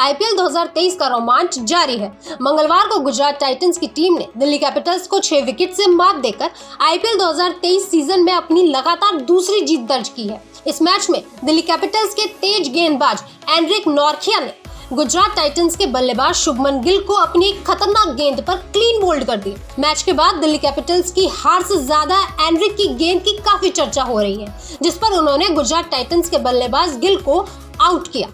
IPL 2023 का रोमांच जारी है। मंगलवार को गुजरात टाइटंस की टीम ने दिल्ली कैपिटल्स को छह विकेट से मात देकर आईपीएल 2023 सीज़न में अपनी लगातार दूसरी जीत दर्ज की है। इस मैच में दिल्ली कैपिटल्स के तेज गेंदबाज एनरिक नॉर्खिया ने गुजरात टाइटंस के बल्लेबाज शुभमन गिल को अपनी एक खतरनाक गेंद पर क्लीन बोल्ड कर दिया। मैच के बाद दिल्ली कैपिटल्स की हार से ज़्यादा एनरिक की गेंद की काफ़ी चर्चा हो रही है, जिस पर उन्होंने गुजरात टाइटंस के बल्लेबाज गिल को आउट किया।